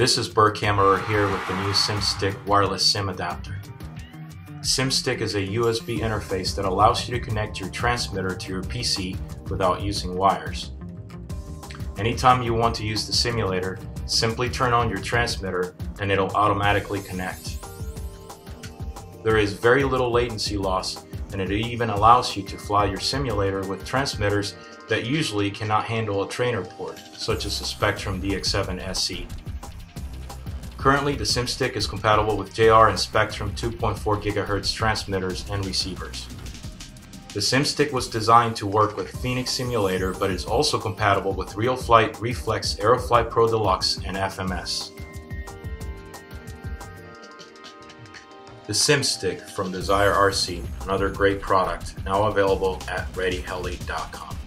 This is Bert Kammerer here with the new SimStick wireless SIM adapter. SimStick is a USB interface that allows you to connect your transmitter to your PC without using wires. Anytime you want to use the simulator, simply turn on your transmitter and it'll automatically connect. There is very little latency loss and it even allows you to fly your simulator with transmitters that usually cannot handle a trainer port, such as the Spektrum DX7 SE. Currently, the SimStick is compatible with JR and Spektrum 2.4 GHz transmitters and receivers. The SimStick was designed to work with Phoenix Simulator, but is also compatible with RealFlight Reflex Aerofly Pro Deluxe and FMS. The SimStick from Desire RC, another great product, now available at ReadyHeli.com.